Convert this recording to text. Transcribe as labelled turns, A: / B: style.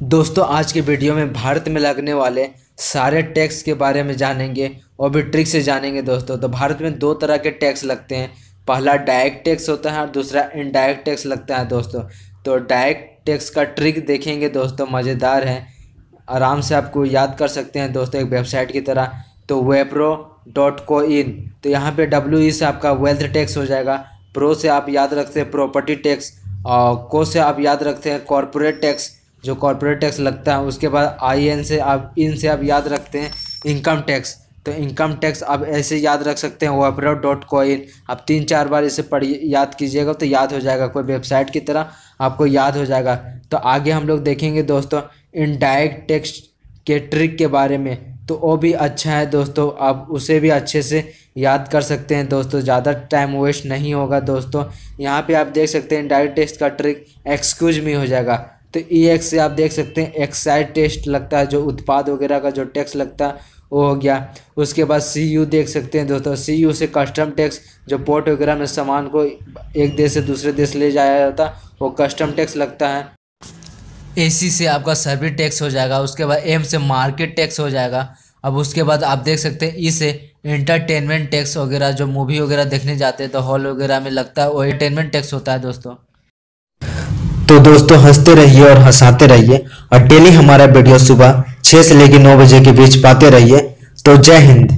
A: दोस्तों, आज के वीडियो में भारत में लगने वाले सारे टैक्स के बारे में जानेंगे और भी ट्रिक से जानेंगे दोस्तों। तो भारत में दो तरह के टैक्स लगते हैं। पहला डायरेक्ट टैक्स होता है और दूसरा इनडायरेक्ट टैक्स लगता है दोस्तों। तो डायरेक्ट टैक्स का ट्रिक देखेंगे दोस्तों, मज़ेदार है। आराम से आपको याद कर सकते हैं दोस्तों, एक वेबसाइट की तरह। तो वेप्रो डॉट को इन तो यहाँ पे डब्ल्यू ई से आपका वेल्थ टैक्स हो जाएगा। प्रो से आप याद रखते हैं प्रॉपर्टी टैक्स और को से आप याद रखते हैं कॉरपोरेट टैक्स जो कॉरपोरेट टैक्स लगता है, उसके बाद आई एन से आप, इन से आप याद रखते हैं इनकम टैक्स तो इनकम टैक्स आप ऐसे याद रख सकते हैं वेपरो डॉट कोइन आप तीन चार बार इसे पढ़ याद कीजिएगा तो याद हो जाएगा, कोई वेबसाइट की तरह आपको याद हो जाएगा। तो आगे हम लोग देखेंगे दोस्तों इनडायरेक्ट टैक्स के ट्रिक के बारे में। तो वो भी अच्छा है दोस्तों, आप उसे भी अच्छे से याद कर सकते हैं दोस्तों, ज़्यादा टाइम वेस्ट नहीं होगा दोस्तों। यहाँ पे आप देख सकते हैं डायरेक्ट टेस्ट का ट्रिक एक्सक्यूज मी हो जाएगा। तो ई एक्स से आप देख सकते हैं एक्साइज टेस्ट लगता है, जो उत्पाद वगैरह का जो टैक्स लगता है, वो हो गया। उसके बाद सी यू देख सकते हैं दोस्तों। सी यू से कस्टम टैक्स जो पोर्ट वगैरह में सामान को एक देश से दूसरे देश ले जाया जाता, वो कस्टम टैक्स लगता है। ए सी से आपका सर्विस टैक्स हो जाएगा, उसके बाद एम से मार्केट टैक्स हो जाएगा। अब उसके बाद आप देख सकते हैं ई से इंटरटेनमेंट टैक्स वगैरह, जो मूवी वगैरह देखने जाते हैं तो हॉल वगैरह में लगता है, वो एंटरटेनमेंट टैक्स होता है दोस्तों।
B: तो दोस्तों, हँसते रहिए और हंसाते रहिए। और डेली हमारा वीडियो सुबह छह से लेकर नौ बजे के बीच पाते रहिए। तो जय हिंद।